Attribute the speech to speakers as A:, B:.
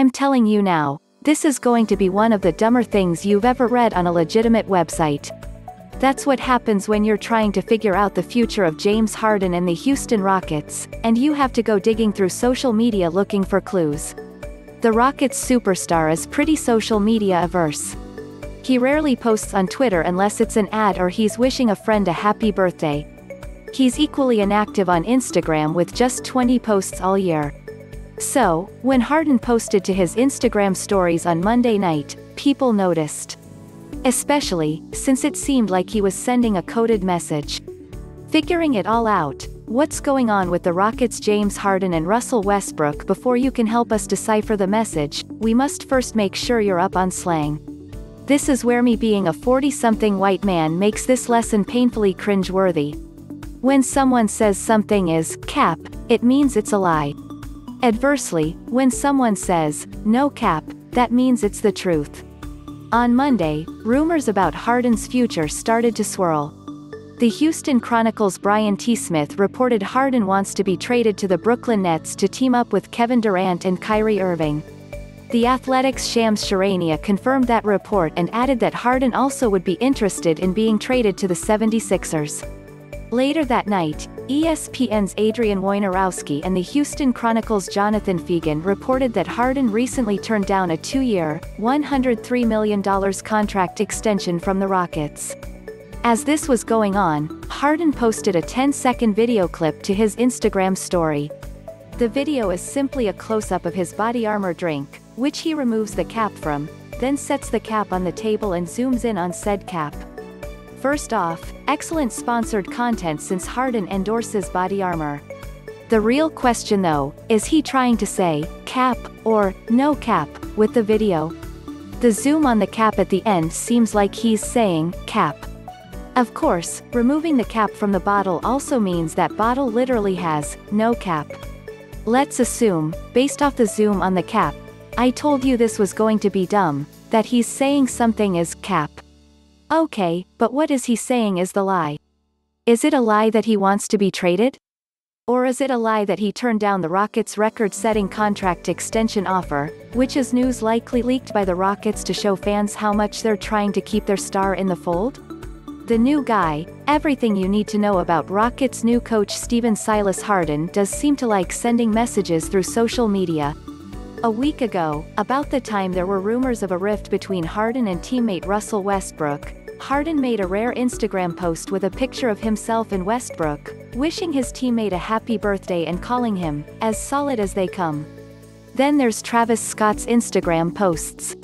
A: I'm telling you now, this is going to be one of the dumber things you've ever read on a legitimate website. That's what happens when you're trying to figure out the future of James Harden and the Houston Rockets, and you have to go digging through social media looking for clues. The Rockets superstar is pretty social media averse. He rarely posts on Twitter unless it's an ad or he's wishing a friend a happy birthday. He's equally inactive on Instagram with just 20 posts all year. So, when Harden posted to his Instagram stories on Monday night, people noticed. Especially, since it seemed like he was sending a coded message. Figuring it all out, what's going on with the Rockets' James Harden and Russell Westbrook before you can help us decipher the message, we must first make sure you're up on slang. This is where me being a 40-something white man makes this lesson painfully cringe-worthy. When someone says something is cap, it means it's a lie. Adversely, when someone says no cap, that means it's the truth. On Monday, rumors about Harden's future started to swirl. The Houston Chronicle's Brian T. Smith reported Harden wants to be traded to the Brooklyn Nets to team up with Kevin Durant and Kyrie Irving. The Athletic's Shams Charania confirmed that report and added that Harden also would be interested in being traded to the 76ers. Later that night, ESPN's Adrian Wojnarowski and the Houston Chronicle's Jonathan Feigen reported that Harden recently turned down a two-year, $103 million contract extension from the Rockets. As this was going on, Harden posted a 10-second video clip to his Instagram story. The video is simply a close-up of his body armor drink, which he removes the cap from, then sets the cap on the table and zooms in on said cap. First off, excellent sponsored content since Harden endorses body armor. The real question though, is he trying to say, cap, or, no cap, with the video? The zoom on the cap at the end seems like he's saying, cap. Of course, removing the cap from the bottle also means that bottle literally has, no cap. Let's assume, based off the zoom on the cap, I told you this was going to be dumb, that he's saying something is, cap. Okay, but what is he saying is the lie? Is it a lie that he wants to be traded? Or is it a lie that he turned down the Rockets' record-setting contract extension offer, which is news likely leaked by the Rockets to show fans how much they're trying to keep their star in the fold? The new guy, everything you need to know about Rockets' new coach Stephen Silas Harden does seem to like sending messages through social media. A week ago, about the time there were rumors of a rift between Harden and teammate Russell Westbrook, Harden made a rare Instagram post with a picture of himself and Westbrook, wishing his teammate a happy birthday and calling him, as solid as they come. Then there's Travis Scott's Instagram posts.